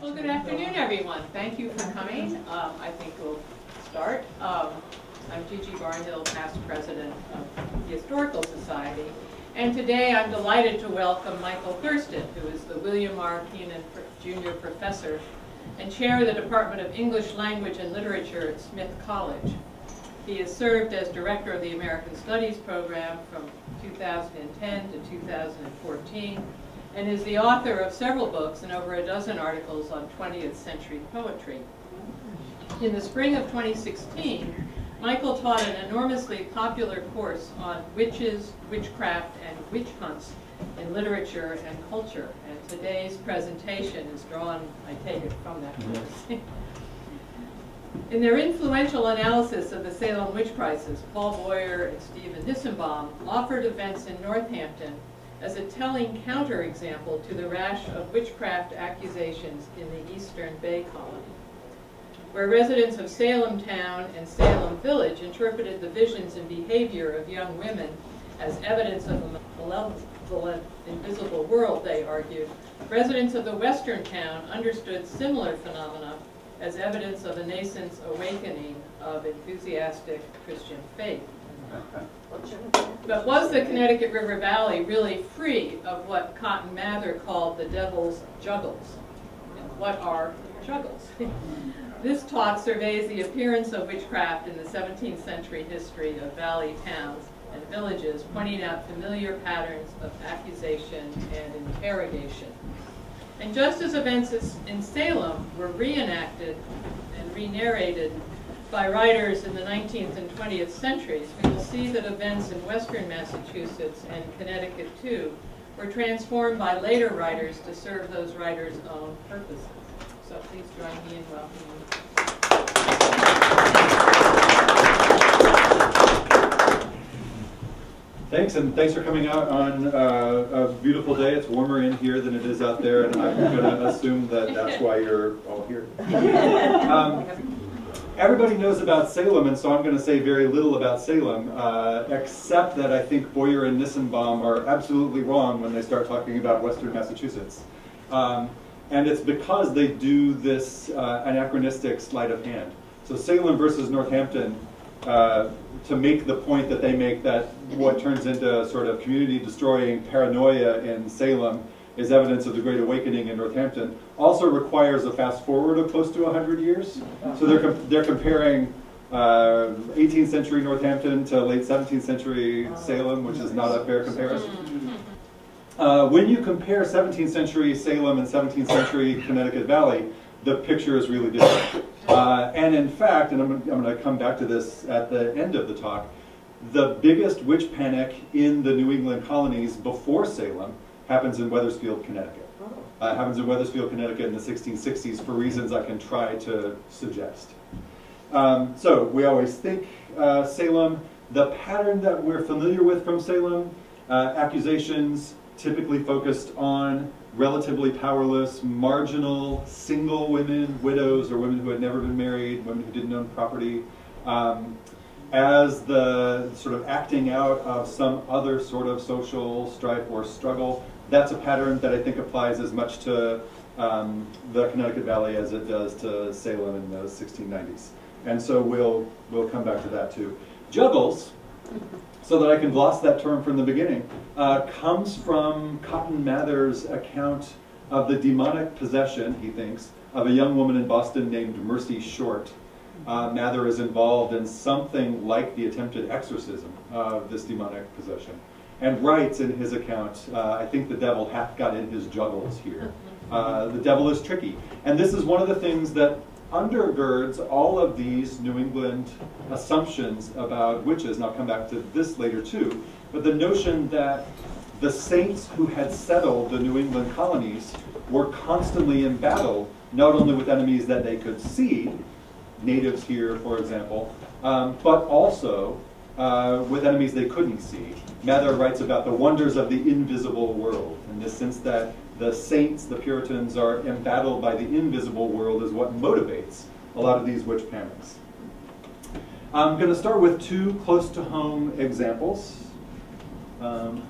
Well, good afternoon, everyone. Thank you for coming. Um, I think we'll start. Um, I'm Gigi Barnhill, past president of the Historical Society. And today I'm delighted to welcome Michael Thurston, who is the William R. Kenan Jr. Professor and Chair of the Department of English Language and Literature at Smith College. He has served as Director of the American Studies Program from 2010 to 2014 and is the author of several books and over a dozen articles on 20th century poetry. In the spring of 2016, Michael taught an enormously popular course on witches, witchcraft, and witch hunts in literature and culture. And today's presentation is drawn, I take it, from that course. in their influential analysis of the Salem witch crisis, Paul Boyer and Stephen Nissenbaum offered events in Northampton as a telling counterexample to the rash of witchcraft accusations in the Eastern Bay Colony, where residents of Salem Town and Salem Village interpreted the visions and behavior of young women as evidence of a malevolent, invisible world, they argued. Residents of the Western Town understood similar phenomena as evidence of a nascent awakening of enthusiastic Christian faith. But was the Connecticut River Valley really free of what Cotton Mather called the devil's juggles? And what are juggles? this talk surveys the appearance of witchcraft in the 17th century history of valley towns and villages, pointing out familiar patterns of accusation and interrogation. And just as events in Salem were reenacted and re-narrated by writers in the 19th and 20th centuries, we will see that events in western Massachusetts and Connecticut, too, were transformed by later writers to serve those writers' own purposes. So please join me in welcoming Thanks, and thanks for coming out on uh, a beautiful day. It's warmer in here than it is out there, and I'm going to assume that that's why you're all here. Um, everybody knows about Salem, and so I'm going to say very little about Salem, uh, except that I think Boyer and Nissenbaum are absolutely wrong when they start talking about Western Massachusetts. Um, and it's because they do this uh, anachronistic sleight of hand. So Salem versus Northampton, uh, to make the point that they make that what turns into sort of community destroying paranoia in Salem is evidence of the Great Awakening in Northampton, also requires a fast forward of close to 100 years. So they're, com they're comparing uh, 18th century Northampton to late 17th century Salem, which is not a fair comparison. Uh, when you compare 17th century Salem and 17th century Connecticut Valley, the picture is really different. Uh, and in fact, and I'm, I'm going to come back to this at the end of the talk, the biggest witch panic in the New England colonies before Salem happens in Wethersfield, Connecticut. Oh. Uh, happens in Wethersfield, Connecticut in the 1660s for reasons I can try to suggest. Um, so we always think uh, Salem. The pattern that we're familiar with from Salem, uh, accusations typically focused on relatively powerless, marginal, single women, widows, or women who had never been married, women who didn't own property. Um, as the sort of acting out of some other sort of social strife or struggle. That's a pattern that I think applies as much to um, the Connecticut Valley as it does to Salem in the 1690s. And so we'll, we'll come back to that too. Juggles, so that I can gloss that term from the beginning, uh, comes from Cotton Mather's account of the demonic possession, he thinks, of a young woman in Boston named Mercy Short, uh, Mather is involved in something like the attempted exorcism of this demonic possession. And writes in his account, uh, I think the devil hath got in his juggles here. Uh, the devil is tricky. And this is one of the things that undergirds all of these New England assumptions about witches, and I'll come back to this later too, but the notion that the saints who had settled the New England colonies were constantly in battle, not only with enemies that they could see, natives here, for example, um, but also uh, with enemies they couldn't see. Mather writes about the wonders of the invisible world, in the sense that the saints, the Puritans, are embattled by the invisible world is what motivates a lot of these witch panics. I'm going to start with two close to home examples. Um,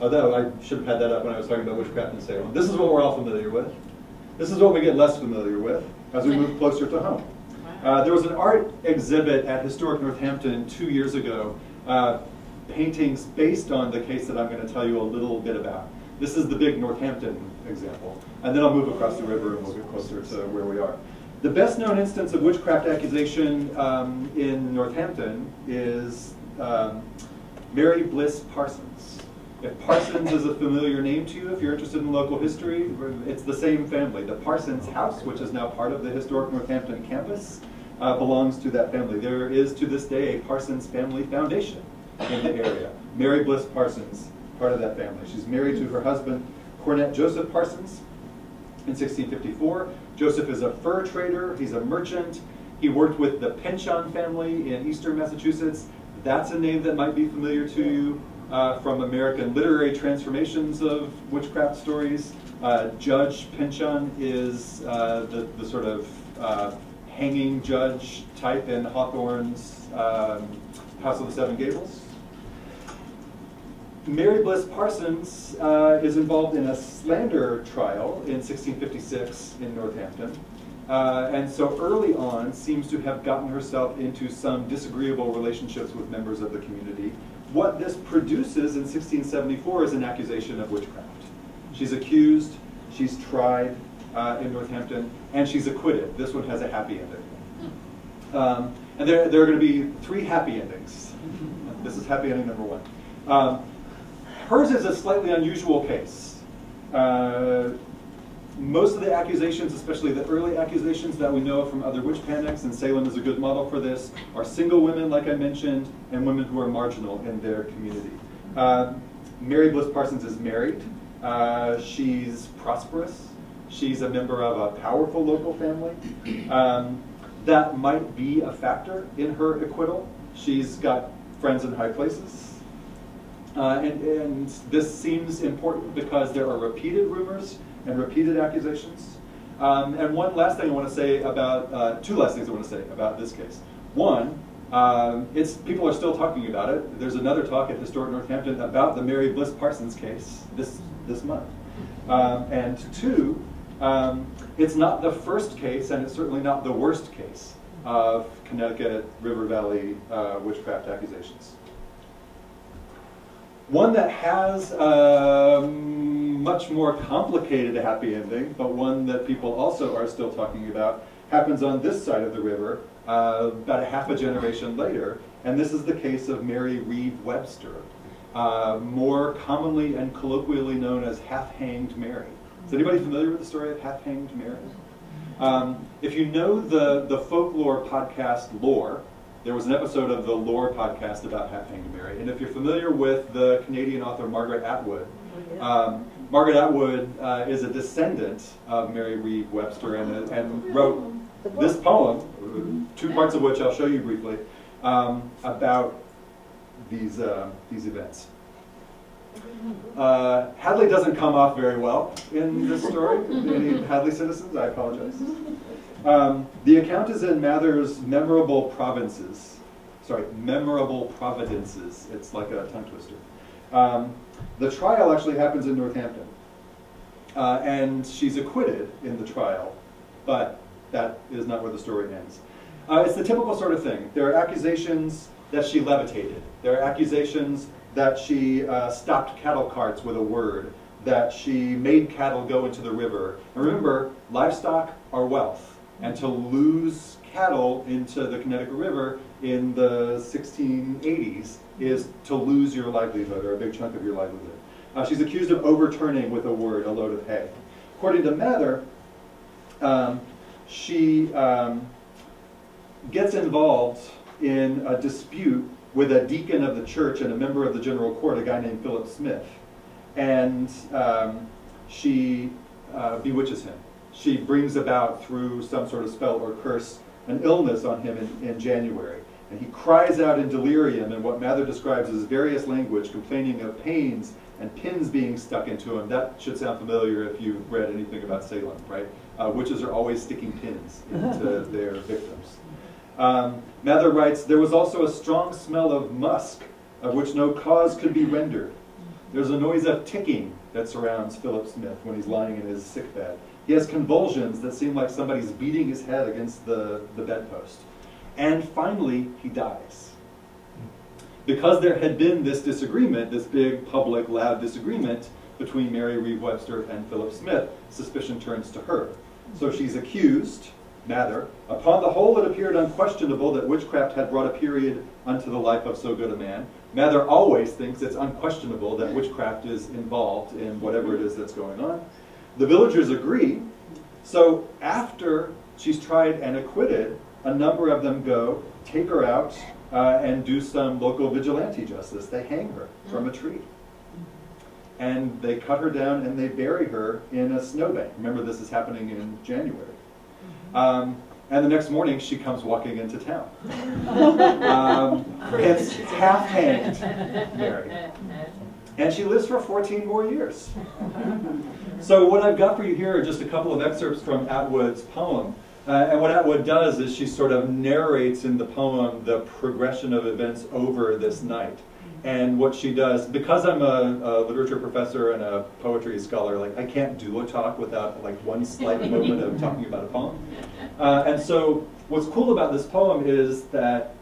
although I should have had that up when I was talking about witchcraft in Salem. This is what we're all familiar with. This is what we get less familiar with as we move closer to home. Uh, there was an art exhibit at Historic Northampton two years ago, uh, paintings based on the case that I'm going to tell you a little bit about. This is the big Northampton example. And then I'll move across the river and we'll get closer to where we are. The best known instance of witchcraft accusation um, in Northampton is um, Mary Bliss Parsons. If Parsons is a familiar name to you, if you're interested in local history, it's the same family. The Parsons house, which is now part of the historic Northampton campus, uh, belongs to that family. There is to this day a Parsons Family Foundation in the area. Mary Bliss Parsons, part of that family. She's married to her husband, Cornet Joseph Parsons, in 1654. Joseph is a fur trader, he's a merchant. He worked with the Pynchon family in eastern Massachusetts. That's a name that might be familiar to you uh, from American literary transformations of witchcraft stories. Uh, Judge Pynchon is uh, the, the sort of uh, hanging judge type in Hawthorne's um, House of the Seven Gables. Mary Bliss Parsons uh, is involved in a slander trial in 1656 in Northampton. Uh, and so early on seems to have gotten herself into some disagreeable relationships with members of the community. What this produces in 1674 is an accusation of witchcraft. She's accused, she's tried uh, in Northampton, and she's acquitted. This one has a happy ending. Um, and there, there are going to be three happy endings. This is happy ending number one. Um, hers is a slightly unusual case. Uh, most of the accusations, especially the early accusations that we know from other witch panics, and Salem is a good model for this, are single women, like I mentioned, and women who are marginal in their community. Uh, Mary Bliss Parsons is married. Uh, she's prosperous. She's a member of a powerful local family. Um, that might be a factor in her acquittal. She's got friends in high places. Uh, and, and this seems important because there are repeated rumors and repeated accusations. Um, and one last thing I want to say about, uh, two last things I want to say about this case. One, um, it's, people are still talking about it. There's another talk at Historic Northampton about the Mary Bliss Parsons case this, this month. Um, and two, um, it's not the first case, and it's certainly not the worst case of Connecticut River Valley uh, witchcraft accusations. One that has a um, much more complicated happy ending, but one that people also are still talking about, happens on this side of the river uh, about a half a generation later, and this is the case of Mary Reeve Webster, uh, more commonly and colloquially known as Half-Hanged Mary. Is anybody familiar with the story of Half-Hanged Mary? Um, if you know the, the folklore podcast Lore, there was an episode of the Lore podcast about Half-Hanged Mary. And if you're familiar with the Canadian author Margaret Atwood, um, Margaret Atwood uh, is a descendant of Mary Reeve Webster and, and wrote this poem, two parts of which I'll show you briefly, um, about these, uh, these events. Uh, Hadley doesn't come off very well in this story. Any Hadley citizens? I apologize. Um, the account is in Mather's Memorable Provinces. Sorry, Memorable Providences. It's like a tongue twister. Um, the trial actually happens in Northampton. Uh, and she's acquitted in the trial, but that is not where the story ends. Uh, it's the typical sort of thing. There are accusations that she levitated. There are accusations that she uh, stopped cattle carts with a word, that she made cattle go into the river. And remember, livestock are wealth. And to lose cattle into the Connecticut River in the 1680s is to lose your livelihood, or a big chunk of your livelihood. Uh, she's accused of overturning with a word a load of hay. According to Mather, um, she um, gets involved in a dispute with a deacon of the church and a member of the general court, a guy named Philip Smith. And um, she uh, bewitches him. She brings about, through some sort of spell or curse, an illness on him in, in January. And he cries out in delirium in what Mather describes as various language, complaining of pains and pins being stuck into him. That should sound familiar if you've read anything about Salem, right? Uh, witches are always sticking pins into their victims. Um, Mather writes, there was also a strong smell of musk, of which no cause could be rendered. There's a noise of ticking that surrounds Philip Smith when he's lying in his sick bed. He has convulsions that seem like somebody's beating his head against the, the bedpost. And finally, he dies. Because there had been this disagreement, this big, public, loud disagreement between Mary Reeve Webster and Philip Smith, suspicion turns to her. So she's accused, Mather, upon the whole it appeared unquestionable that witchcraft had brought a period unto the life of so good a man. Mather always thinks it's unquestionable that witchcraft is involved in whatever it is that's going on. The villagers agree, so after she's tried and acquitted, a number of them go, take her out, uh, and do some local vigilante justice. They hang her from a tree. And they cut her down and they bury her in a snowbank. Remember, this is happening in January. Um, and the next morning, she comes walking into town. Um, it's half hanged, Mary. And she lives for 14 more years. So what I've got for you here are just a couple of excerpts from Atwood's poem. Uh, and what Atwood does is she sort of narrates in the poem the progression of events over this night. And what she does, because I'm a, a, literature professor and a poetry scholar, like I can't do a talk without like one slight moment of talking about a poem. Uh, and so what's cool about this poem is that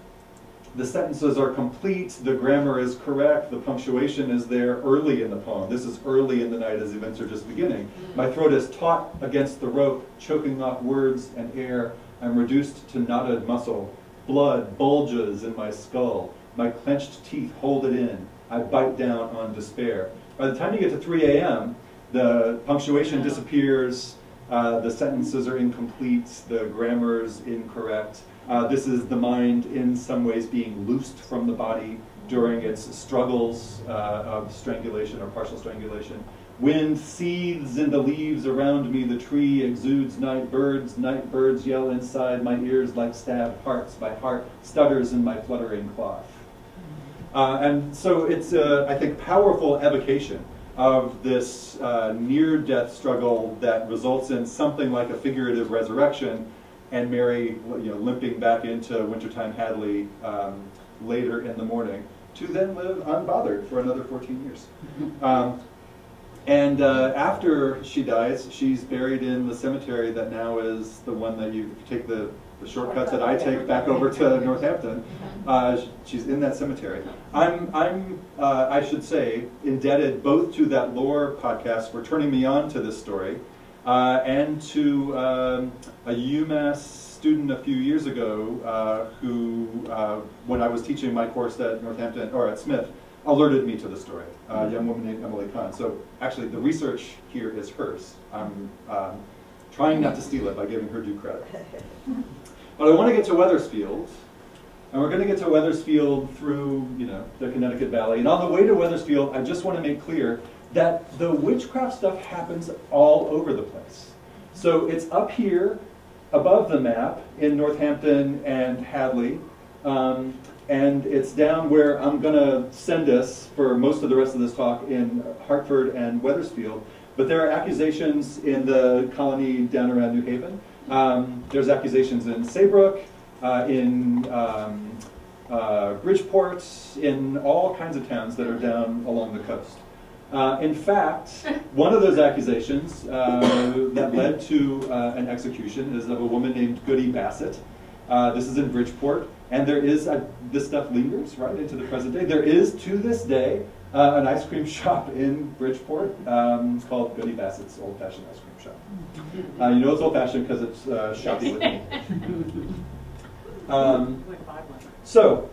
the sentences are complete, the grammar is correct, the punctuation is there early in the poem. This is early in the night as events are just beginning. My throat is taut against the rope, choking off words and air. I'm reduced to knotted muscle. Blood bulges in my skull. My clenched teeth hold it in. I bite down on despair. By the time you get to 3 a.m., the punctuation disappears, uh, the sentences are incomplete, the grammar is incorrect. Uh, this is the mind in some ways being loosed from the body during its struggles uh, of strangulation or partial strangulation. Wind seethes in the leaves around me, the tree exudes night birds, night birds yell inside my ears like stabbed hearts, my heart stutters in my fluttering cloth. Uh, and so it's, uh, I think, powerful evocation of this uh, near-death struggle that results in something like a figurative resurrection, and Mary, you know, limping back into wintertime Hadley um, later in the morning, to then live unbothered for another 14 years. Um, and uh, after she dies, she's buried in the cemetery that now is the one that you take the the shortcut that I take back over to Northampton. Uh, she's in that cemetery. I'm, I'm uh, I should say, indebted both to that lore podcast for turning me on to this story, uh, and to um, a UMass student a few years ago uh, who, uh, when I was teaching my course at Northampton, or at Smith, alerted me to the story, a young woman named Emily Kahn. So actually, the research here is hers. I'm um, trying not to steal it by giving her due credit. But I want to get to Wethersfield, and we're going to get to Wethersfield through, you know, the Connecticut Valley. And on the way to Wethersfield, I just want to make clear that the witchcraft stuff happens all over the place. So it's up here above the map in Northampton and Hadley. Um, and it's down where I'm going to send us for most of the rest of this talk in Hartford and Wethersfield. But there are accusations in the colony down around New Haven. Um, there's accusations in Saybrook, uh, in um, uh, Bridgeport, in all kinds of towns that are down along the coast. Uh, in fact, one of those accusations uh, that led to uh, an execution is of a woman named Goody Bassett. Uh, this is in Bridgeport, and there is, a, this stuff lingers right into the present day. There is, to this day, uh, an ice cream shop in Bridgeport um, called Goody Bassett's Old Fashioned Ice Cream Shop. Uh, you know it's old fashioned because it's uh, shoppy with me. Um, so,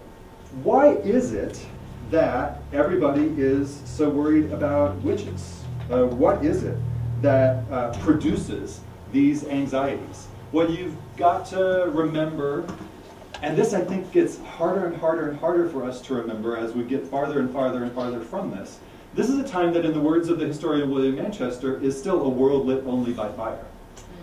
why is it that everybody is so worried about witches? Uh, what is it that uh, produces these anxieties? Well, you've got to remember and this, I think, gets harder and harder and harder for us to remember as we get farther and farther and farther from this. This is a time that, in the words of the historian William Manchester, is still a world lit only by fire.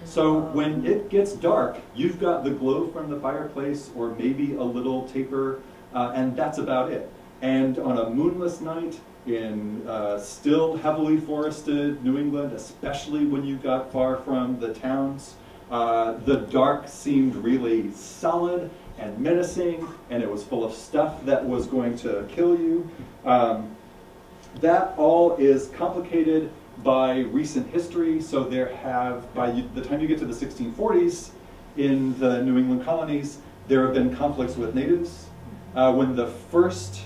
So when it gets dark, you've got the glow from the fireplace or maybe a little taper, uh, and that's about it. And on a moonless night in uh, still heavily forested New England, especially when you got far from the towns, uh, the dark seemed really solid and menacing, and it was full of stuff that was going to kill you. Um, that all is complicated by recent history. So there have, by the time you get to the 1640s, in the New England colonies, there have been conflicts with natives. Uh, when the first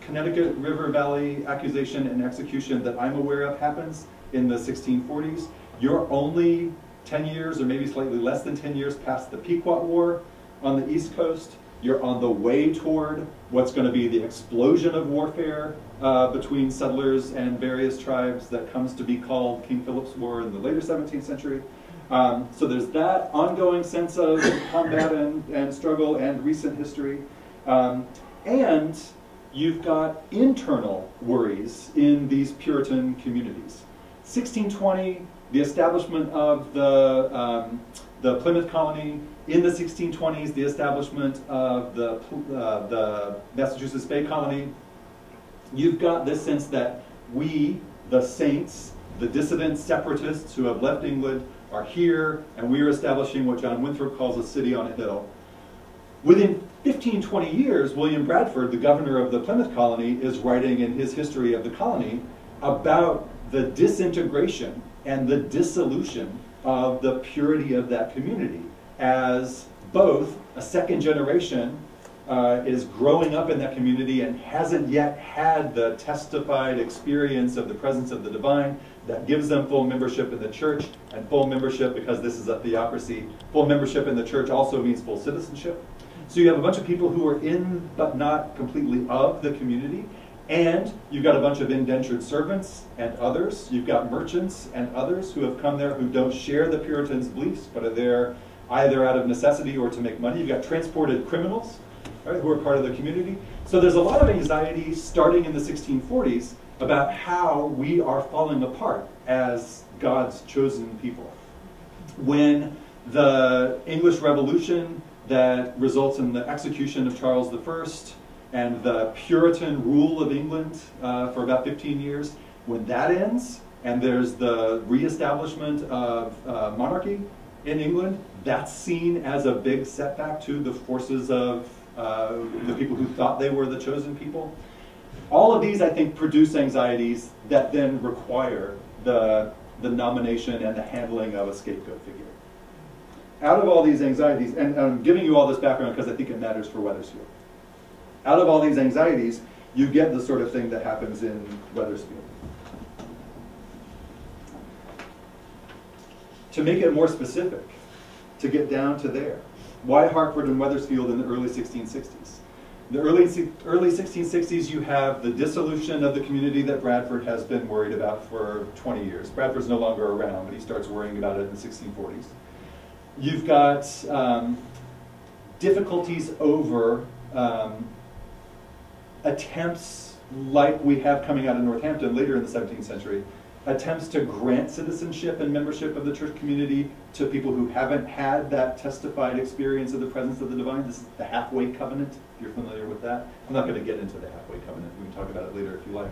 Connecticut River Valley accusation and execution that I'm aware of happens in the 1640s, you're only 10 years or maybe slightly less than 10 years past the Pequot War on the East Coast. You're on the way toward what's going to be the explosion of warfare uh, between settlers and various tribes that comes to be called King Philip's War in the later 17th century. Um, so there's that ongoing sense of combat and, and struggle and recent history. Um, and you've got internal worries in these Puritan communities. 1620, the establishment of the, um, the Plymouth colony. In the 1620s, the establishment of the, uh, the Massachusetts Bay Colony. You've got this sense that we, the saints, the dissident separatists who have left England, are here, and we are establishing what John Winthrop calls a city on a hill. Within 15, 20 years, William Bradford, the governor of the Plymouth colony, is writing in his history of the colony about the disintegration and the dissolution of the purity of that community as both a second generation uh, is growing up in that community and hasn't yet had the testified experience of the presence of the divine that gives them full membership in the church and full membership because this is a theocracy. Full membership in the church also means full citizenship. So you have a bunch of people who are in but not completely of the community. And you've got a bunch of indentured servants and others. You've got merchants and others who have come there who don't share the Puritans' beliefs, but are there either out of necessity or to make money. You've got transported criminals right, who are part of the community. So there's a lot of anxiety starting in the 1640s about how we are falling apart as God's chosen people. When the English Revolution that results in the execution of Charles I and the Puritan rule of England uh, for about 15 years, when that ends and there's the reestablishment of uh, monarchy in England, that's seen as a big setback to the forces of uh, the people who thought they were the chosen people. All of these, I think, produce anxieties that then require the, the nomination and the handling of a scapegoat figure. Out of all these anxieties, and I'm giving you all this background because I think it matters for Wethersfield. Out of all these anxieties, you get the sort of thing that happens in Wethersfield. To make it more specific, to get down to there, why Hartford and Wethersfield in the early 1660s? the early, early 1660s, you have the dissolution of the community that Bradford has been worried about for 20 years. Bradford's no longer around, but he starts worrying about it in the 1640s. You've got um, difficulties over um, attempts like we have coming out of Northampton later in the 17th century attempts to grant citizenship and membership of the church community to people who haven't had that testified experience of the presence of the divine. This is the halfway covenant, if you're familiar with that. I'm not going to get into the halfway covenant. We can talk about it later if you like.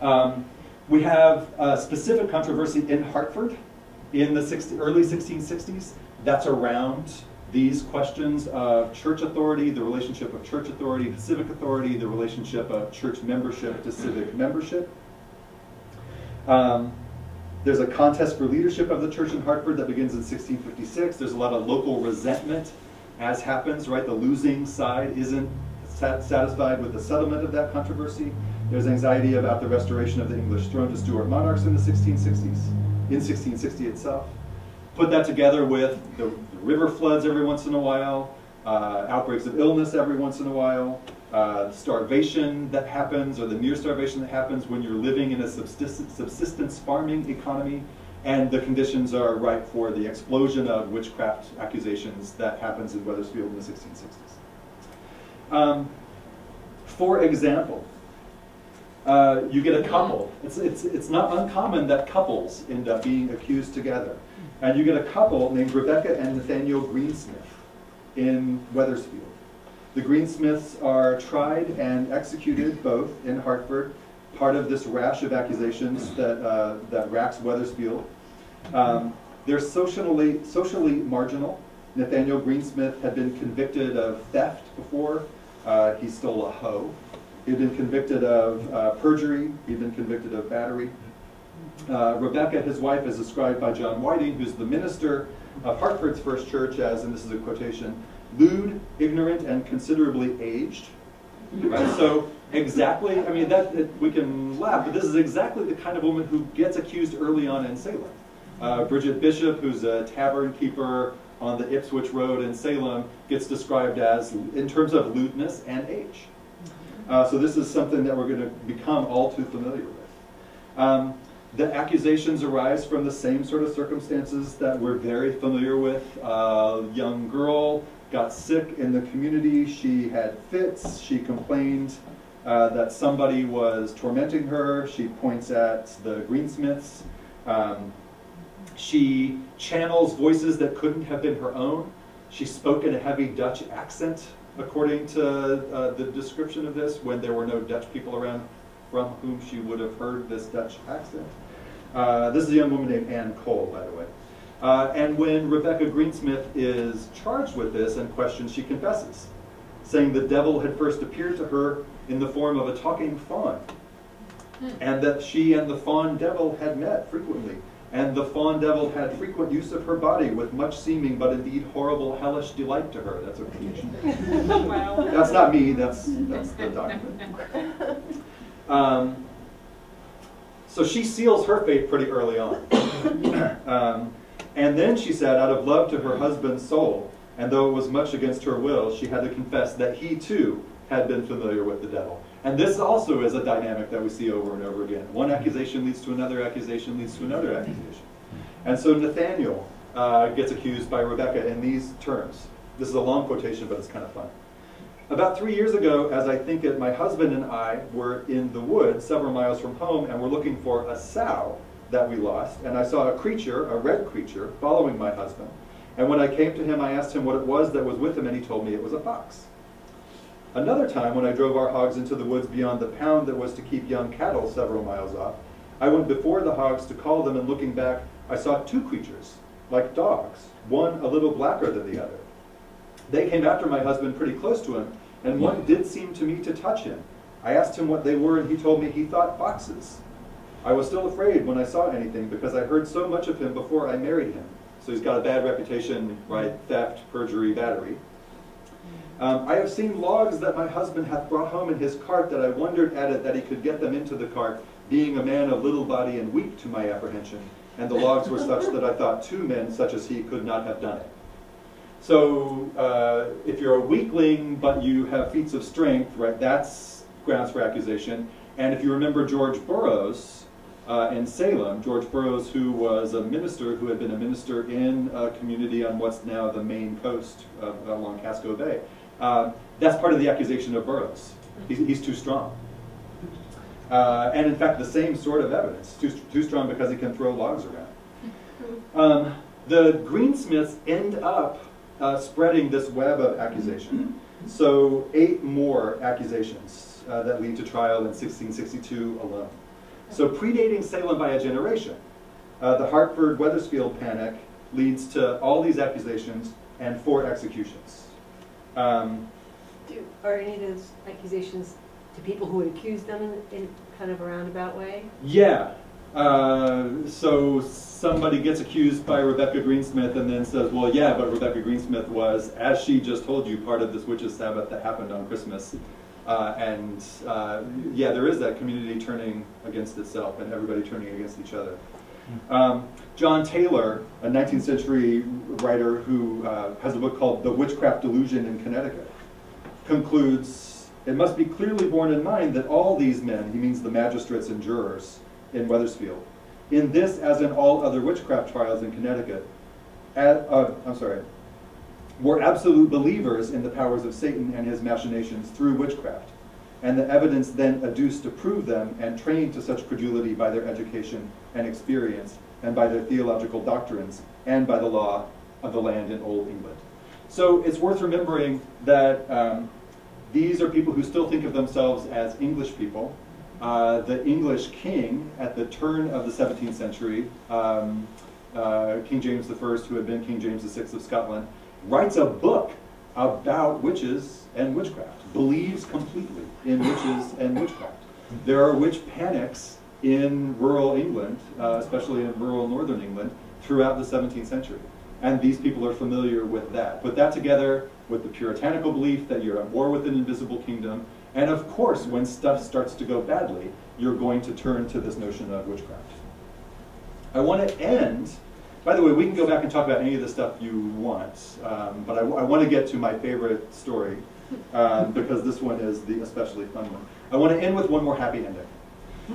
Um, we have a specific controversy in Hartford in the 60, early 1660s that's around these questions of church authority, the relationship of church authority to civic authority, the relationship of church membership to civic membership. Um, there's a contest for leadership of the church in Hartford that begins in 1656. There's a lot of local resentment as happens, right? The losing side isn't sat satisfied with the settlement of that controversy. There's anxiety about the restoration of the English throne to Stuart monarchs in the 1660s, in 1660 itself. Put that together with the river floods every once in a while, uh, outbreaks of illness every once in a while, uh, starvation that happens or the near starvation that happens when you're living in a subsistence, subsistence farming economy and the conditions are ripe for the explosion of witchcraft accusations that happens in Wethersfield in the 1660s. Um, for example, uh, you get a couple. It's, it's, it's not uncommon that couples end up being accused together. And you get a couple named Rebecca and Nathaniel Greensmith in Wethersfield. The Greensmiths are tried and executed both in Hartford, part of this rash of accusations that, uh, that racks Wethersfield. Um, they're socially, socially marginal. Nathaniel Greensmith had been convicted of theft before. Uh, he stole a hoe. He'd been convicted of uh, perjury. He'd been convicted of battery. Uh, Rebecca, his wife, is described by John Whiting, who's the minister of Hartford's First Church, as, and this is a quotation, lewd, ignorant, and considerably aged. Right? So exactly, I mean, that it, we can laugh, but this is exactly the kind of woman who gets accused early on in Salem. Uh, Bridget Bishop, who's a tavern keeper on the Ipswich Road in Salem, gets described as, in terms of lewdness and age. Uh, so this is something that we're going to become all too familiar with. Um, the accusations arise from the same sort of circumstances that we're very familiar with. Uh, young girl got sick in the community, she had fits, she complained uh, that somebody was tormenting her, she points at the greensmiths. Um, she channels voices that couldn't have been her own. She spoke in a heavy Dutch accent, according to uh, the description of this, when there were no Dutch people around from whom she would have heard this Dutch accent. Uh, this is a young woman named Ann Cole, by the way. Uh, and when Rebecca Greensmith is charged with this and questioned, she confesses, saying the devil had first appeared to her in the form of a talking fawn, hmm. and that she and the fawn devil had met frequently. And the fawn devil had frequent use of her body with much seeming but indeed horrible hellish delight to her. That's a quotation. wow. That's not me, that's, that's the document. Um, so she seals her fate pretty early on. um, and then she said, out of love to her husband's soul, and though it was much against her will, she had to confess that he too had been familiar with the devil. And this also is a dynamic that we see over and over again. One accusation leads to another accusation leads to another accusation. And so Nathaniel uh, gets accused by Rebecca in these terms. This is a long quotation, but it's kind of fun. About three years ago, as I think it, my husband and I were in the woods several miles from home and were looking for a sow that we lost. And I saw a creature, a red creature, following my husband. And when I came to him, I asked him what it was that was with him, and he told me it was a fox. Another time, when I drove our hogs into the woods beyond the pound that was to keep young cattle several miles off, I went before the hogs to call them, and looking back, I saw two creatures, like dogs, one a little blacker than the other. They came after my husband pretty close to him, and one did seem to me to touch him. I asked him what they were, and he told me he thought foxes. I was still afraid when I saw anything because I heard so much of him before I married him. So he's got a bad reputation, right? Theft, perjury, battery. Um, I have seen logs that my husband hath brought home in his cart that I wondered at it that he could get them into the cart, being a man of little body and weak to my apprehension. And the logs were such that I thought two men such as he could not have done it. So uh, if you're a weakling but you have feats of strength, right, that's grounds for accusation. And if you remember George Burroughs uh, in Salem, George Burroughs, who was a minister, who had been a minister in a community on what's now the Maine coast along Casco Bay, uh, that's part of the accusation of Burroughs. He's, he's too strong. Uh, and in fact, the same sort of evidence, too, too strong because he can throw logs around. Um, the greensmiths end up uh, spreading this web of accusation. So eight more accusations uh, that lead to trial in 1662 alone. So predating Salem by a generation, uh, the Hartford Wethersfield panic leads to all these accusations and four executions. Um, Do, are any of those accusations to people who accused them in, in kind of a roundabout way? Yeah. Uh, so somebody gets accused by Rebecca Greensmith and then says, well, yeah, but Rebecca Greensmith was, as she just told you, part of this witches' Sabbath that happened on Christmas. Uh, and uh, yeah, there is that community turning against itself and everybody turning against each other. Um, John Taylor, a 19th century writer who uh, has a book called The Witchcraft Delusion in Connecticut, concludes, it must be clearly borne in mind that all these men, he means the magistrates and jurors in Wethersfield, in this, as in all other witchcraft trials in Connecticut, at, uh, I'm sorry, were absolute believers in the powers of Satan and his machinations through witchcraft, and the evidence then adduced to prove them and trained to such credulity by their education and experience, and by their theological doctrines, and by the law of the land in Old England. So it's worth remembering that um, these are people who still think of themselves as English people, uh, the English king at the turn of the 17th century, um, uh, King James I, who had been King James VI of Scotland, writes a book about witches and witchcraft, believes completely in witches and witchcraft. There are witch panics in rural England, uh, especially in rural northern England, throughout the 17th century. And these people are familiar with that. Put that together with the puritanical belief that you're at war with an invisible kingdom, and of course, when stuff starts to go badly, you're going to turn to this notion of witchcraft. I want to end, by the way, we can go back and talk about any of the stuff you want, um, but I, I want to get to my favorite story, um, because this one is the especially fun one. I want to end with one more happy ending.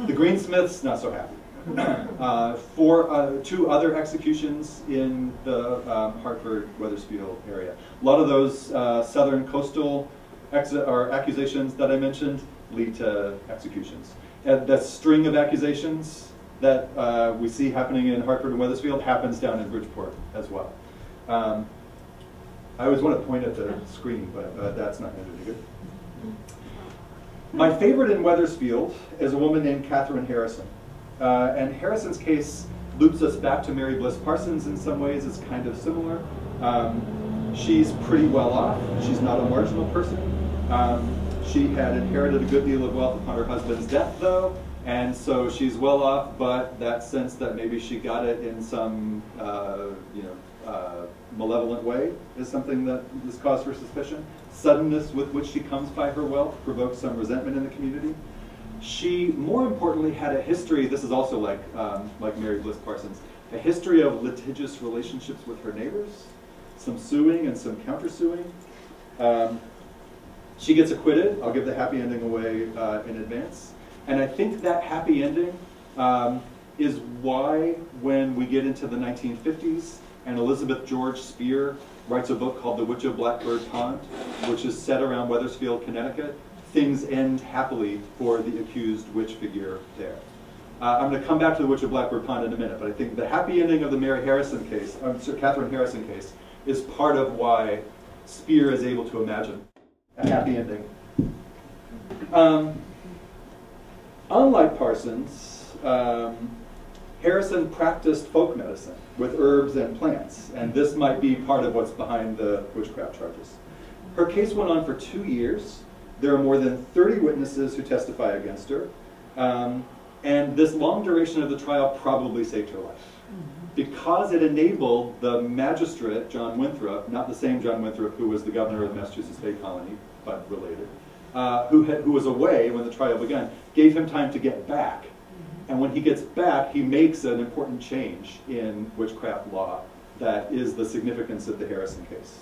The Greensmiths, not so happy. uh, for uh, two other executions in the um, Hartford, Wethersfield area. A lot of those uh, southern coastal or accusations that I mentioned lead to executions. And that string of accusations that uh, we see happening in Hartford and Wethersfield happens down in Bridgeport as well. Um, I always want to point at the screen, but uh, that's not going to do good. My favorite in Wethersfield is a woman named Catherine Harrison. Uh, and Harrison's case loops us back to Mary Bliss Parsons in some ways. It's kind of similar. Um, she's pretty well off. She's not a marginal person. Um, she had inherited a good deal of wealth upon her husband's death, though, and so she's well off, but that sense that maybe she got it in some, uh, you know, uh, malevolent way is something that is cause for suspicion. Suddenness with which she comes by her wealth provokes some resentment in the community. She, more importantly, had a history, this is also like, um, like Mary Bliss Parsons, a history of litigious relationships with her neighbors, some suing and some countersuing. Um, she gets acquitted. I'll give the happy ending away uh, in advance. And I think that happy ending um, is why when we get into the 1950s and Elizabeth George Speare writes a book called The Witch of Blackbird Pond, which is set around Wethersfield, Connecticut, things end happily for the accused witch figure there. Uh, I'm going to come back to the Witch of Blackbird Pond in a minute, but I think the happy ending of the Mary Harrison case, um, Sir Catherine Harrison case, is part of why Speare is able to imagine a happy ending. Um, unlike Parsons, um, Harrison practiced folk medicine with herbs and plants, and this might be part of what's behind the witchcraft charges. Her case went on for two years. There are more than 30 witnesses who testify against her. Um, and this long duration of the trial probably saved her life. Because it enabled the magistrate, John Winthrop, not the same John Winthrop who was the governor of the Massachusetts Bay Colony, but related, uh, who, had, who was away when the trial began, gave him time to get back. And when he gets back, he makes an important change in witchcraft law that is the significance of the Harrison case.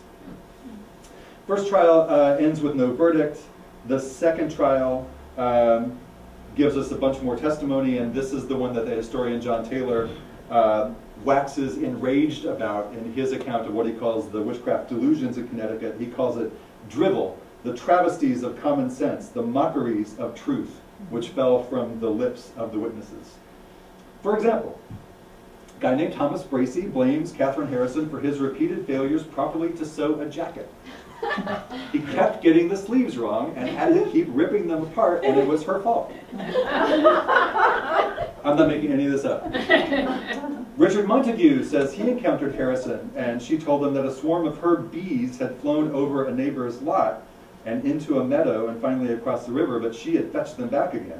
First trial uh, ends with no verdict. The second trial um, gives us a bunch more testimony, and this is the one that the historian John Taylor uh, waxes enraged about in his account of what he calls the witchcraft delusions in Connecticut. He calls it drivel, the travesties of common sense, the mockeries of truth, which fell from the lips of the witnesses. For example, a guy named Thomas Bracey blames Catherine Harrison for his repeated failures properly to sew a jacket. he kept getting the sleeves wrong and had to keep ripping them apart, and it was her fault. I'm not making any of this up. Richard Montague says he encountered Harrison, and she told him that a swarm of her bees had flown over a neighbor's lot and into a meadow and finally across the river, but she had fetched them back again.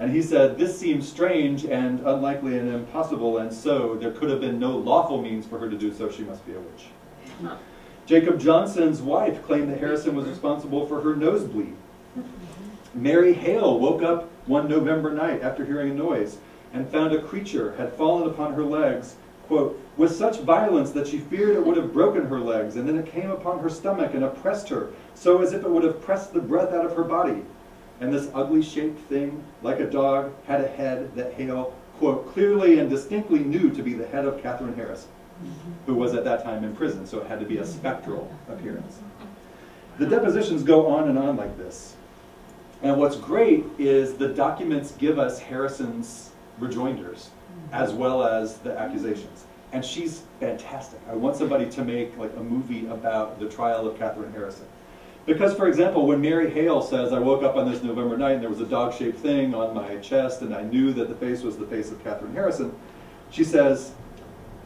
And he said, This seems strange and unlikely and impossible, and so there could have been no lawful means for her to do so. She must be a witch. Jacob Johnson's wife claimed that Harrison was responsible for her nosebleed. Mary Hale woke up one November night after hearing a noise and found a creature had fallen upon her legs, quote, with such violence that she feared it would have broken her legs, and then it came upon her stomach and oppressed her, so as if it would have pressed the breath out of her body. And this ugly shaped thing, like a dog, had a head that Hale, quote, clearly and distinctly knew to be the head of Catherine Harris, who was at that time in prison, so it had to be a spectral appearance. The depositions go on and on like this. And what's great is the documents give us Harrison's rejoinders as well as the accusations. And she's fantastic. I want somebody to make like a movie about the trial of Catherine Harrison. Because, for example, when Mary Hale says, I woke up on this November night and there was a dog-shaped thing on my chest and I knew that the face was the face of Catherine Harrison, she says,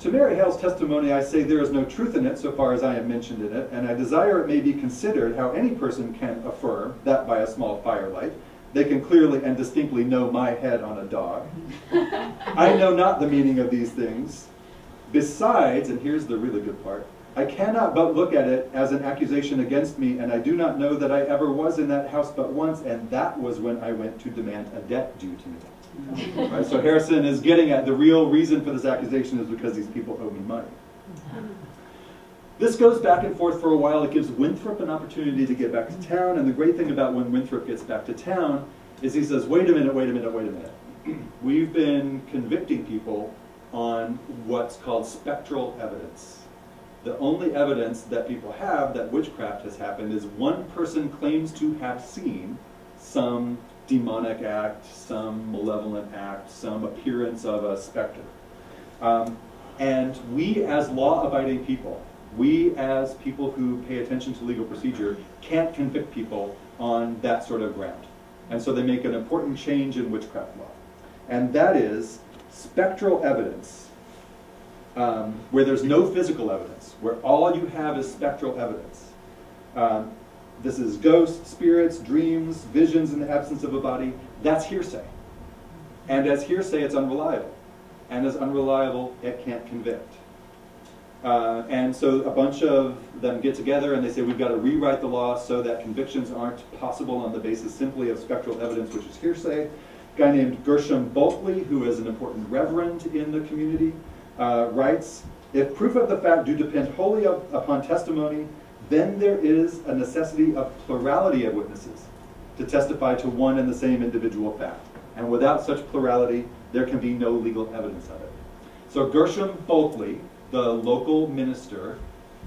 to Mary Hale's testimony, I say there is no truth in it so far as I am mentioned in it, and I desire it may be considered how any person can affirm that by a small firelight, they can clearly and distinctly know my head on a dog. I know not the meaning of these things. Besides, and here's the really good part, I cannot but look at it as an accusation against me, and I do not know that I ever was in that house but once, and that was when I went to demand a debt due to me. Right, so Harrison is getting at the real reason for this accusation is because these people owe me money. This goes back and forth for a while. It gives Winthrop an opportunity to get back to town, and the great thing about when Winthrop gets back to town is he says, wait a minute, wait a minute, wait a minute. We've been convicting people on what's called spectral evidence. The only evidence that people have that witchcraft has happened is one person claims to have seen some demonic act, some malevolent act, some appearance of a specter. Um, and we as law-abiding people, we as people who pay attention to legal procedure can't convict people on that sort of ground. And so they make an important change in witchcraft law. And that is spectral evidence, um, where there's no physical evidence, where all you have is spectral evidence. Um, this is ghosts, spirits, dreams, visions in the absence of a body. That's hearsay. And as hearsay, it's unreliable. And as unreliable, it can't convict. Uh, and so a bunch of them get together and they say we've got to rewrite the law so that convictions aren't possible on the basis simply of spectral evidence, which is hearsay. A guy named Gershom Bulkley, who is an important reverend in the community, uh, writes, if proof of the fact do depend wholly up, upon testimony, then there is a necessity of plurality of witnesses to testify to one and the same individual fact. And without such plurality, there can be no legal evidence of it. So Gershom Bulkley, the local minister,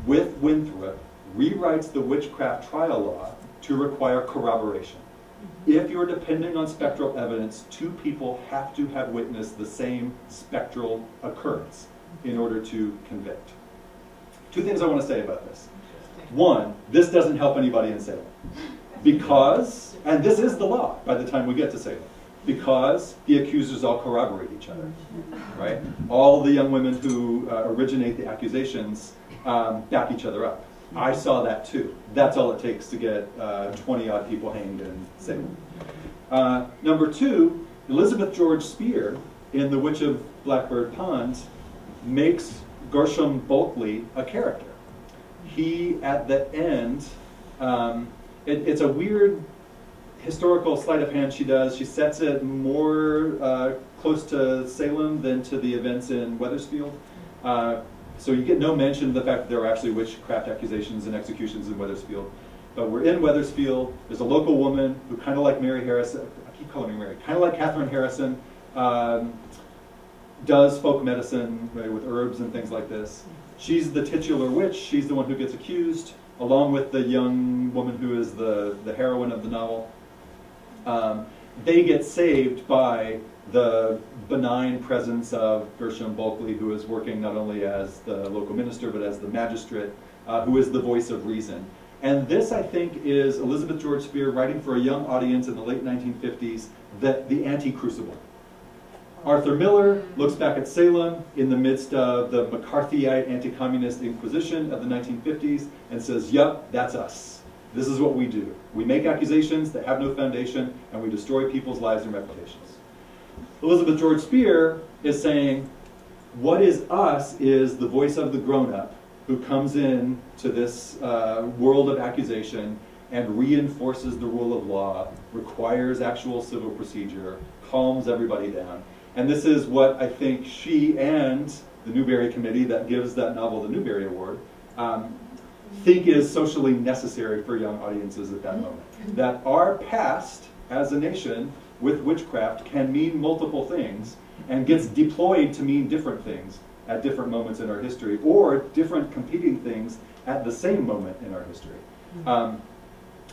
with Winthrop, rewrites the witchcraft trial law to require corroboration. Mm-hmm. If you're depending on spectral evidence, two people have to have witnessed the same spectral occurrence in order to convict. Two things I want to say about this. One, this doesn't help anybody in Salem. Because, and this is the law by the time we get to Salem, because the accusers all corroborate each other, right? All the young women who uh, originate the accusations um, back each other up. I saw that too. That's all it takes to get uh, 20 odd people hanged in Salem. Uh, number two, Elizabeth George Speare in The Witch of Blackbird Pond makes Gershom Bulkley a character. He, at the end, um, it, it's a weird historical sleight of hand she does. She sets it more uh, close to Salem than to the events in Wethersfield. Uh, so you get no mention of the fact that there are actually witchcraft accusations and executions in Wethersfield. But we're in Wethersfield. There's a local woman who kind of like Mary Harrison, I keep calling her Mary, kind of like Catherine Harrison, um, does folk medicine right, with herbs and things like this. She's the titular witch. She's the one who gets accused, along with the young woman who is the, the heroine of the novel. Um, they get saved by the benign presence of Gershom Bulkley, who is working not only as the local minister, but as the magistrate, uh, who is the voice of reason. And this, I think, is Elizabeth George Speare writing for a young audience in the late 1950s, that the anti-crucible. Arthur Miller looks back at Salem in the midst of the McCarthyite anti-communist inquisition of the 1950s and says, yup, that's us. This is what we do. We make accusations that have no foundation, and we destroy people's lives and reputations. Elizabeth George Speare is saying, what is us is the voice of the grown-up who comes in to this uh, world of accusation and reinforces the rule of law, requires actual civil procedure, calms everybody down. And this is what I think she and the Newbery Committee that gives that novel the Newbery Award um, think is socially necessary for young audiences at that moment. Mm-hmm. That our past as a nation with witchcraft can mean multiple things and gets mm-hmm. deployed to mean different things at different moments in our history or different competing things at the same moment in our history. Mm-hmm. Um,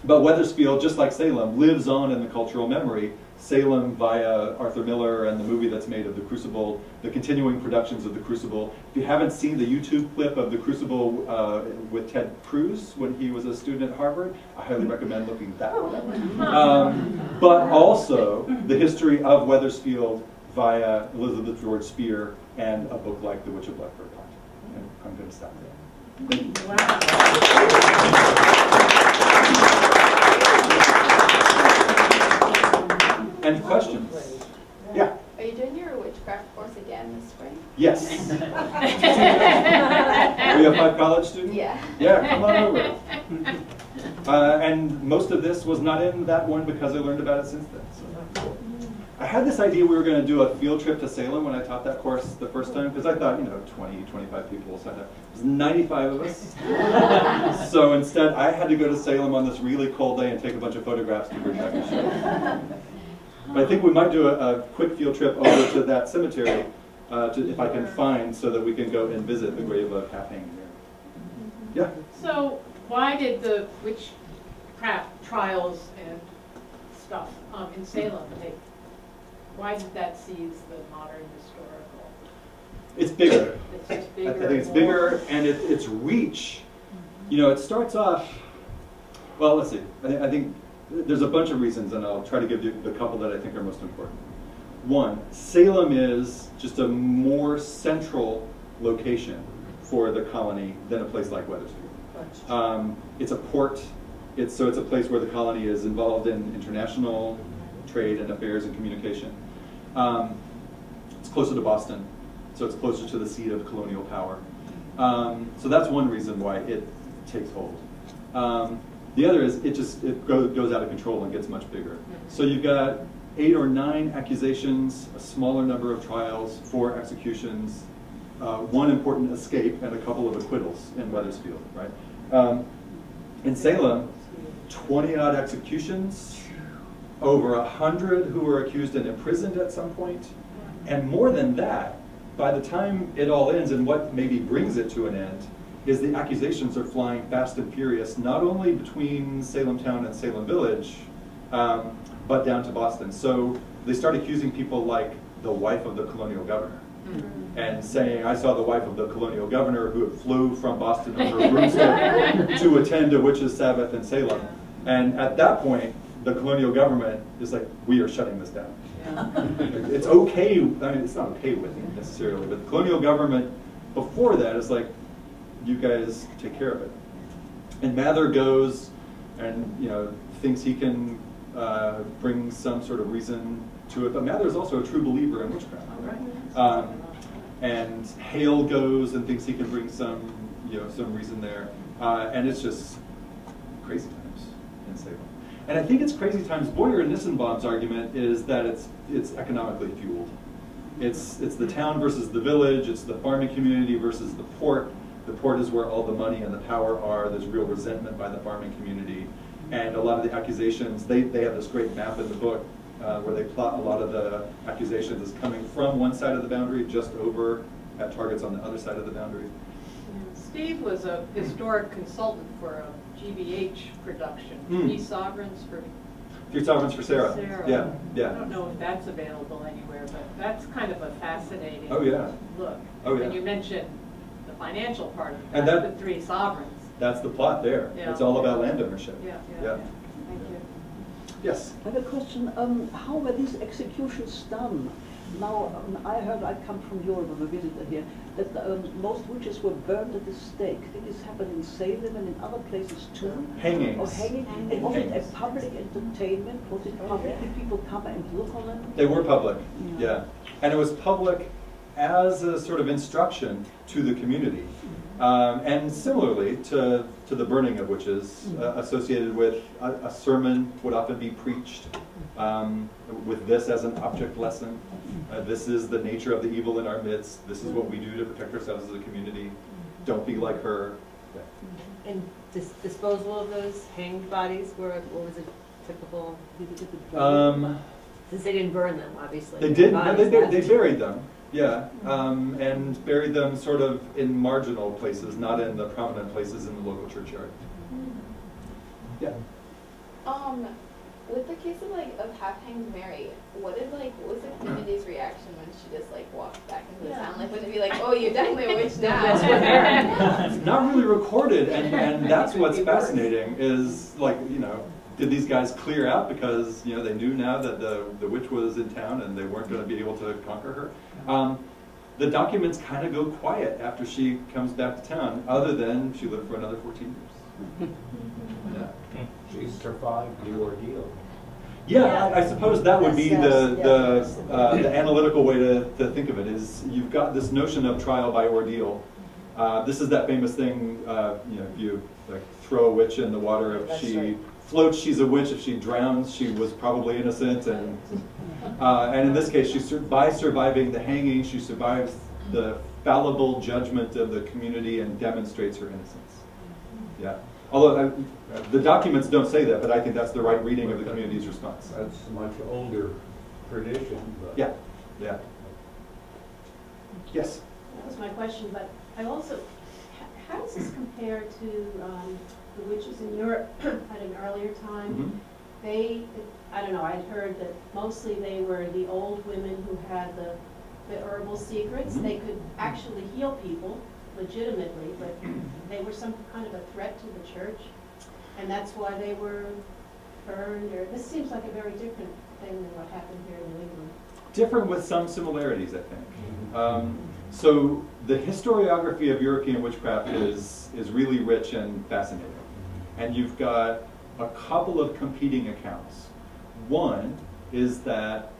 but Wethersfield, just like Salem, lives on in the cultural memory. Salem via Arthur Miller and the movie that's made of The Crucible, the continuing productions of The Crucible. If you haven't seen the YouTube clip of The Crucible uh, with Ted Cruz when he was a student at Harvard, I highly recommend looking that one up. Um, but also the history of Wethersfield via Elizabeth George Speare and a book like The Witch of Blackbird Pond. And I'm going to stop there. Wow. And questions? Yeah, Are you doing your witchcraft course again this spring? yes. We have five college students? Yeah. Yeah, come on over. Uh, and most of this was not in that one because I learned about it since then. So. I had this idea we were going to do a field trip to Salem when I taught that course the first time because I thought, you know, 20, 25 people will sign up. It was 95 of us. so instead, I had to go to Salem on this really cold day and take a bunch of photographs to bring back to show. But I think we might do a, a quick field trip over to that cemetery uh, to, if I can find so that we can go and visit the grave of Half Hanged there. Yeah. So why did the witchcraft trials and stuff um, in Salem take, why did that seize the modern historical? It's bigger. It's just I bigger. I think it's bigger and it, its reach. You know, it starts off. Well, let's see. I, thi- I think there's a bunch of reasons, and I'll try to give you the couple that I think are most important. One, Salem is just a more central location for the colony than a place like Wethersfield. Um, it's a port. It's so it's a place where the colony is involved in international trade and affairs and communication. Um, it's closer to Boston, so it's closer to the seat of colonial power. Um, so that's one reason why it takes hold. Um, the other is it just it go, goes out of control and gets much bigger. So you've got eight or nine accusations, a smaller number of trials, four executions, uh, one important escape, and a couple of acquittals in Wethersfield. Right. Um, in Salem, 20 odd executions, over a hundred who were accused and imprisoned at some point, and more than that, by the time it all ends and what maybe brings it to an end, is the accusations are flying fast and furious, not only between Salem Town and Salem Village, um, but down to Boston. So they start accusing people like the wife of the colonial governor and saying, I saw the wife of the colonial governor who flew from Boston on her broomstick to attend a witches' Sabbath in Salem. And at that point, the colonial government is like, we are shutting this down. It's okay, I mean, it's not okay with it necessarily, but the colonial government before that is like, you guys take care of it. And Mather goes and, you know, thinks he can uh, bring some sort of reason to it, but Mather is also a true believer in witchcraft. Right. Um, and Hale goes and thinks he can bring some, you know, some reason there. Uh, and it's just crazy times in Salem. And I think it's crazy times. Boyer and Nissenbaum's argument is that it's it's economically fueled. It's it's the town versus the village. It's the farming community versus the port. The port is where all the money and the power are. There's real resentment by the farming community, and a lot of the accusations. They they have this great map in the book uh, where they plot a lot of the accusations as coming from one side of the boundary, just over at targets on the other side of the boundary. Steve was a historic consultant for a GBH production, Hmm. Three Sovereigns for, Three sovereigns for Sarah. Sarah. Yeah, I don't know if that's available anywhere, but that's kind of a fascinating Oh, yeah. look. Oh, yeah. And you mentioned financial part of And that, that- the Three Sovereigns. That's the plot there. Yeah. It's all about land ownership. Yeah, yeah, Yeah. yeah. Thank you. Yes. I have a question. Um, how were these executions done? Now, um, I heard, I come from Europe, I'm a visitor here, that um, most witches were burned at the stake. Did this happen in Salem and in other places too? Hangings. Or hanging? And was it a Hangings. public entertainment? Was it public? Did people come and look on them? They were public, Yeah. yeah. And it was public as a sort of instruction to the community. Um, and similarly to, to the burning of witches, uh, associated with a, a sermon would often be preached um, with this as an object lesson. Uh, this is the nature of the evil in our midst. This is what we do to protect ourselves as a community. Don't be like her. Yeah. And dis- disposal of those hanged bodies, were, what was a typical, Did it- did it burn? Um, since they didn't burn them, obviously. They the did. No, bodies they, they buried them. Yeah, um, and buried them sort of in marginal places, not in the prominent places in the local churchyard. Yeah. Um, with the case of like of half hanged Mary, what did like what was the community's reaction when she just like walked back into the Yeah. town? Like would it be like, oh, you're definitely a witch now? That's what happened. It's not really recorded, and, and that's what's fascinating. Is like you know, did these guys clear out because you know they knew now that the the witch was in town and they weren't going to be able to conquer her? Um, the documents kind of go quiet after she comes back to town, other than she lived for another 14 years. Yeah. She survived the ordeal. Yeah, Yeah. I I suppose that would be Yes, the, yes, the, uh, the analytical way to, to think of it, is you've got this notion of trial by ordeal. Uh, this is that famous thing, uh, you know, if you like throw a witch in the water, if That's she right. Floats, she's a witch, if she drowns, she was probably innocent, and, uh, and in this case, she, sur- by surviving the hanging, she survives the fallible judgment of the community and demonstrates her innocence. Yeah. Although uh, the documents don't say that, but I think that's the right reading of the community's response. That's a much older tradition, but. Yeah, yeah. Yes. That was my question, but I also, how does this compare to um, the witches in Europe at an earlier time? Mhm. They, I don't know, I'd heard that mostly they were the old women who had the, the herbal secrets. Mhm. They could actually heal people legitimately, but they were some kind of a threat to the church. And that's why they were burned, or, this seems like a very different thing than what happened here in New England. Different with some similarities, I think. Um, so the historiography of European witchcraft is, is really rich and fascinating. And you've got a couple of competing accounts. One is that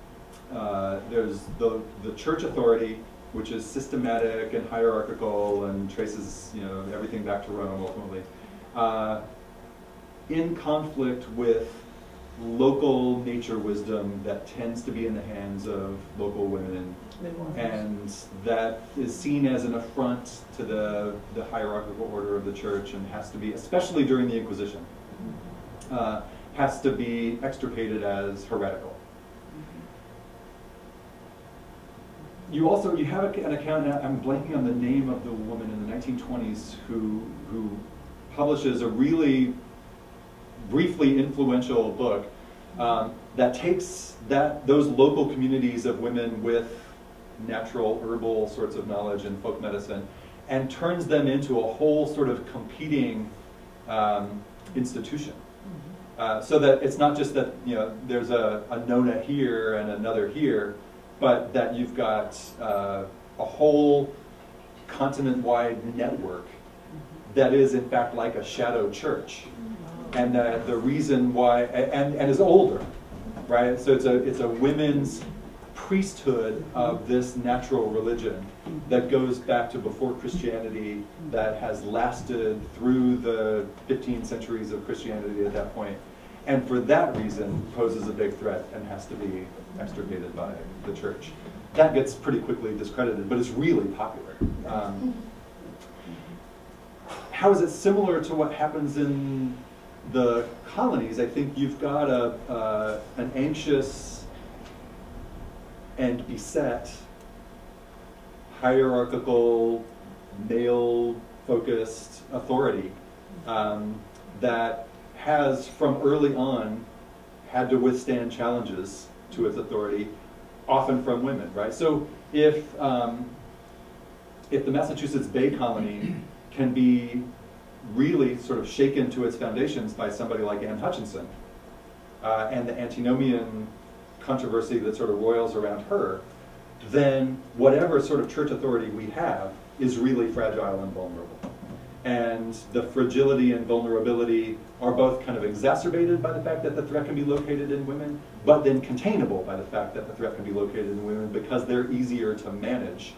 uh, there's the, the church authority, which is systematic and hierarchical and traces you know, everything back to Rome ultimately, uh, in conflict with local nature wisdom that tends to be in the hands of local women. And that is seen as an affront to the, the hierarchical order of the church and has to be, especially during the Inquisition, uh, has to be extirpated as heretical. You also, you have an account, I'm blanking on the name of the woman in the 1920s who, who publishes a really briefly influential book um, that takes that those local communities of women with natural herbal sorts of knowledge and folk medicine and turns them into a whole sort of competing um, institution. Uh, so that it's not just that you know there's a, a Nona here and another here, but that you've got uh, a whole continent-wide network that is in fact like a shadow church and uh, the reason why, and, and is older, right? So it's a, it's a women's priesthood of this natural religion that goes back to before Christianity, that has lasted through the 15 centuries of Christianity at that point, and for that reason poses a big threat and has to be extirpated by the church. That gets pretty quickly discredited, but it's really popular. Um, how is it similar to what happens in the colonies? I think you've got a, uh, an anxious and beset, hierarchical, male-focused authority um, that has, from early on, had to withstand challenges to its authority, often from women, right? So if um, if the Massachusetts Bay Colony can be really sort of shaken to its foundations by somebody like Anne Hutchinson, uh, and the antinomian controversy that sort of roils around her, then whatever sort of church authority we have is really fragile and vulnerable. And the fragility and vulnerability are both kind of exacerbated by the fact that the threat can be located in women, but then containable by the fact that the threat can be located in women because they're easier to manage,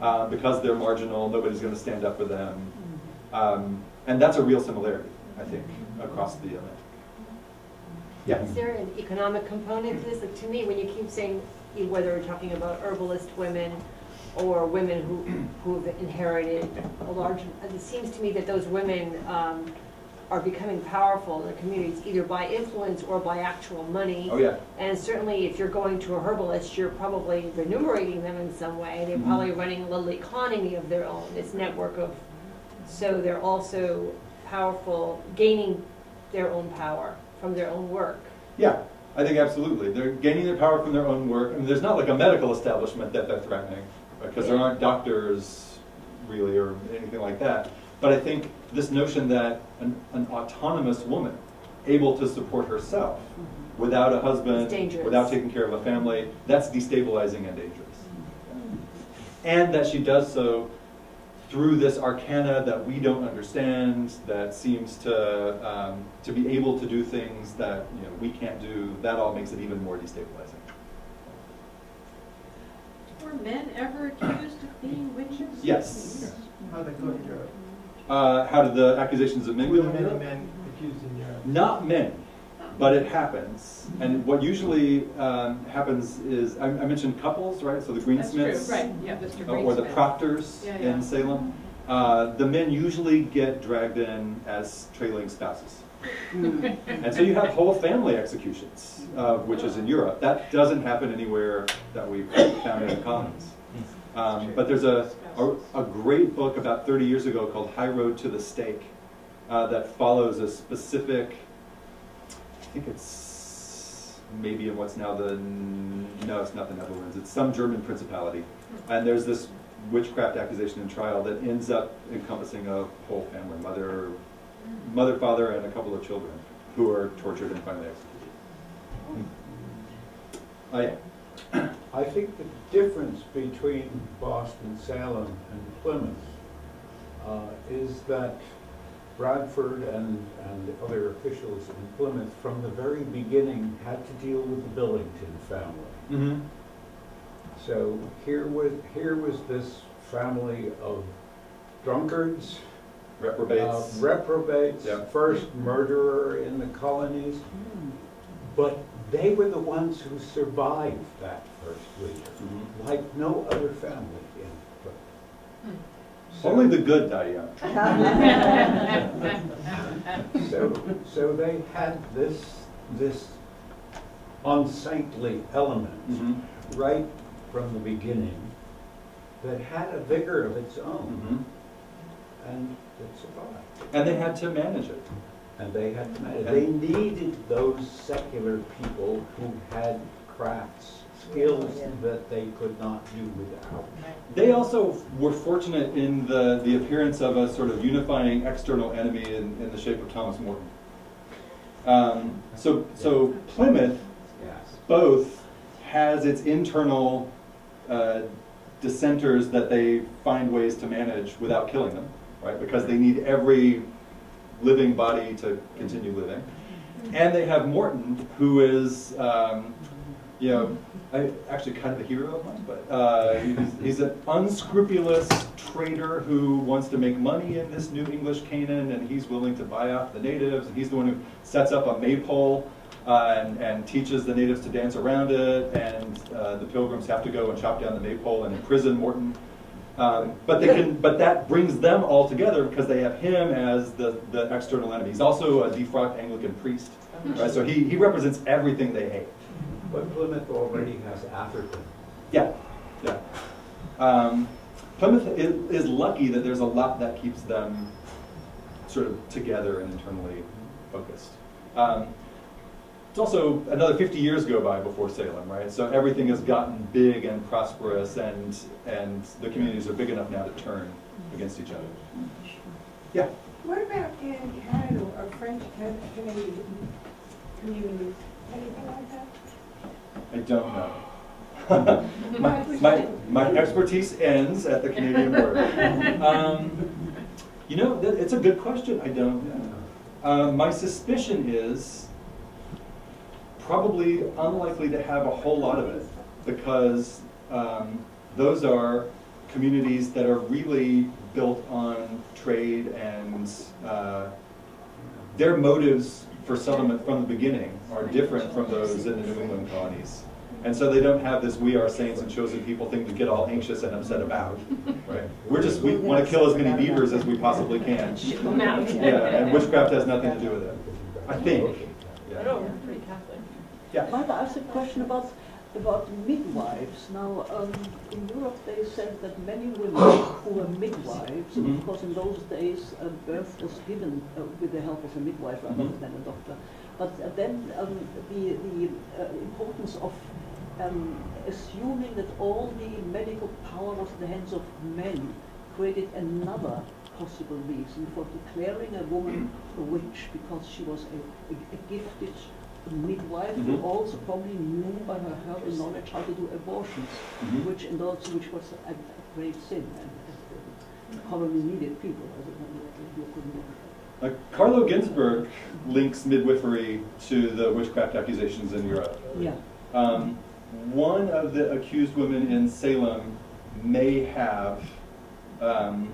uh, because they're marginal, nobody's going to stand up for them. Um, and that's a real similarity, I think, across the Atlantic. Yeah. Is there an economic component to this? Like, to me, when you keep saying, whether we're talking about herbalist women or women who, who have inherited a large, it seems to me that those women um, are becoming powerful in their communities, either by influence or by actual money. Oh, yeah. And certainly, if you're going to a herbalist, you're probably remunerating them in some way. They're Mhm. probably running a little economy of their own, this network of, so they're also powerful, gaining their own power from their own work. Yeah, I think absolutely. They're gaining their power from their own work. I mean, there's not like a medical establishment that they're threatening, because there aren't doctors really or anything like that. But I think this notion that an, an autonomous woman, able to support herself mm-hmm. without a husband, without taking care of a family, that's destabilizing and dangerous. Mm-hmm. And that she does so through this arcana that we don't understand, that seems to um, to be able to do things that you know we can't do. That all makes it even more destabilizing. Were men ever accused of being witches? Yes. How'd that go in Europe? Uh, how did the accusations of men Were go there in many Europe? men accused in Europe? Not many, but it happens. And what usually um, happens is, I, I mentioned couples, right? So the greensmiths. right, yeah, Mr. Or the proctors Yeah, yeah. in Salem. Uh, the men usually get dragged in as trailing spouses. And so you have whole family executions, uh, which is in Europe. That doesn't happen anywhere that we've found in the colonies. Um, but there's a, a, a great book about 30 years ago called High Road to the Stake uh, that follows a specific, think it's maybe in what's now the, no, it's not the Netherlands, it's some German principality. And there's this witchcraft accusation and trial that ends up encompassing a whole family, mother, mother, father, and a couple of children who are tortured and finally executed. Oh, yeah. I think the difference between Boston, Salem, and Plymouth uh, is that Bradford and, and other officials in Plymouth, from the very beginning, had to deal with the Billington family. Mm-hmm. So here was, here was this family of drunkards, uh, Reprobates. reprobates, Yeah. first murderer in the colonies, but they were the ones who survived that first winter, Mhm. like no other family in Plymouth. So- Only the good die young. So, so they had this, this unsaintly element Mhm. right from the beginning that had a vigor of its own, Mhm. and it survived. And they had to manage it. And they had to manage, it. they needed those secular people who had crafts, skills that they could not do without. They also were fortunate in the, the appearance of a sort of unifying external enemy in, in the shape of Thomas Morton. Um, so, so Plymouth both has its internal uh, dissenters that they find ways to manage without killing them, right? Because they need every living body to continue living. And they have Morton, who is, um, you know, I, actually kind of a hero of mine, but uh, he's, he's an unscrupulous trader who wants to make money in this new English Canaan, and he's willing to buy off the natives, and he's the one who sets up a maypole uh, and, and teaches the natives to dance around it, and uh, the pilgrims have to go and chop down the maypole and imprison Morton. Um, but they can, but that brings them all together because they have him as the, the external enemy. He's also a defrocked Anglican priest, right? So he, he represents everything they hate. But Plymouth already has Atherton. Yeah, yeah. Um, Plymouth is, is lucky that there's a lot that keeps them sort of together and internally focused. Um, it's also another 50 years go by before Salem, right? So everything has gotten big and prosperous, and and the communities are big enough now to turn against each other. Yeah, What about in Canada or French Canadian communities? Anything like that? I don't know. my, my, my expertise ends at the Canadian border. Um, you know, that, it's a good question. I don't know. Uh, my suspicion is probably unlikely to have a whole lot of it because um, those are communities that are really built on trade and uh, their motives for settlement from the beginning are different from those in the New England colonies. And so they don't have this we are saints and chosen people thing to get all anxious and upset about. Right? We're just, we want to kill as many beavers as we possibly can. Yeah, and witchcraft has nothing to do with it. I think. Yeah. Oh, pretty Catholic. Yeah. Might I ask a question about about midwives? Now, um, in Europe, they said that many women who were midwives, Mhm. of course, in those days, uh, birth was given uh, with the help of a midwife rather Mhm. than a doctor. But uh, then um, the the uh, importance of um, assuming that all the medical power was in the hands of men created another possible reason for declaring a woman a witch because she was a, a, a gifted midwife Mhm. who also probably knew by her herbal knowledge how to do abortions, Mhm. which and also which was a, a great sin. And, probably needed people. I don't know what you couldn't do. Uh, Carlo Ginzburg links midwifery to the witchcraft accusations in Europe. Yeah. Um, one of the accused women in Salem may have um,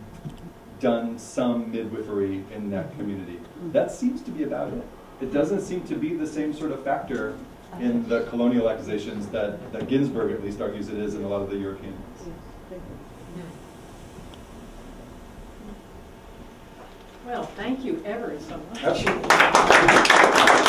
done some midwifery in that community. That seems to be about it. It doesn't seem to be the same sort of factor in the colonial accusations that, that Ginzburg at least argues it is in a lot of the European ones. Yes. Well, thank you ever so much. Absolutely.